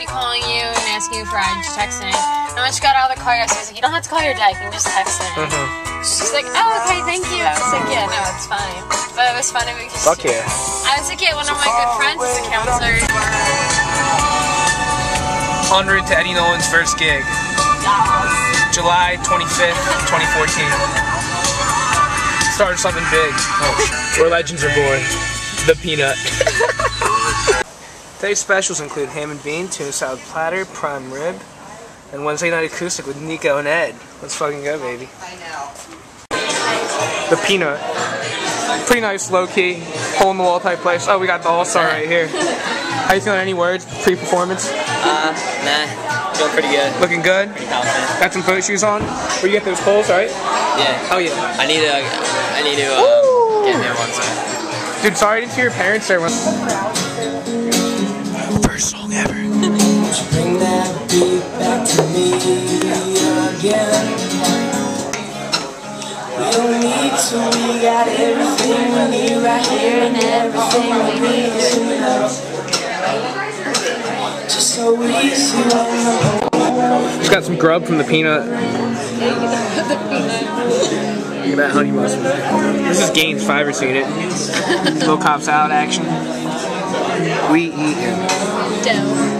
be calling you and asking you for ride, just texting. And when she got out of the car, I was like, you don't have to call your dad, you can just text him. Mm-hmm. She's like, oh, okay, thank you. I was like, yeah, no, it's fine. But it was funny because Fuck she- yeah. I was like, yeah, one of my good friends is a counselor. En route to Eddie Nolan's first gig. July 25th, 2014. Started something big. Oh, Where legends are born. The Peanut. Today's specials include ham and bean, tuna salad platter, prime rib, and Wednesday night acoustic with Niko and Ed. Let's fucking go, baby. I know. The Peanut. Pretty nice, low key, hole in the wall type place. Oh, we got the All Star right here. How you feeling? Any words pre-performance? Uh, nah. Feel pretty good. Looking good. Pretty confident. Got some boat shoes on. Where you get those poles, right? Yeah. Oh yeah. I need to. I need to uh, get there once. Dude, sorry to your parents there. To, we got everything we need right here and everything we need is enough. Just so easy Just got some grub from the peanut. Look at that honey mustard. This is Gains, ever seen it. Little cop salad action. We eat Dough.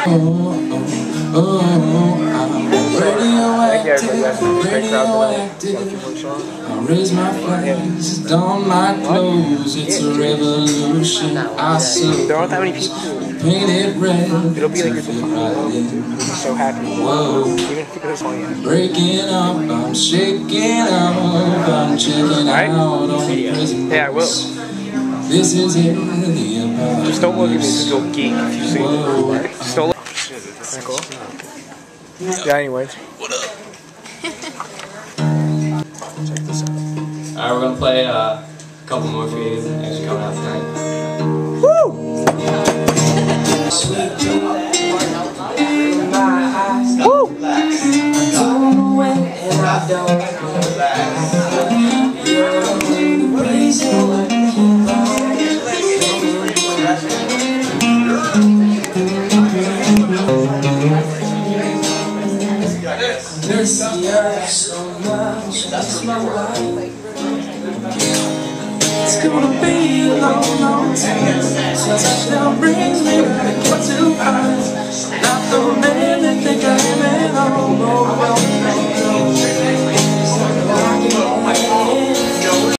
I raise my flags, don my clothes, it's a revolution. I see There aren't that many people. painted red. It'll be like you're I'm so happy. Whoa, Even if you go song yet. breaking up, I'm shaking up, I'm checking out on prison. Yeah, I will. This is about Just don't look at me because you'll geek if you see Whoa. it. Just don't look. Isn't cool? Yeah, anyways. What up? Check this out. Alright, we're gonna play uh, a couple more for you. Thanks for coming out tonight. Woo! in my eyes. I don't know when and I don't know Miss the so much, that's my life. It's gonna be a long, long time Touchdown brings me back to find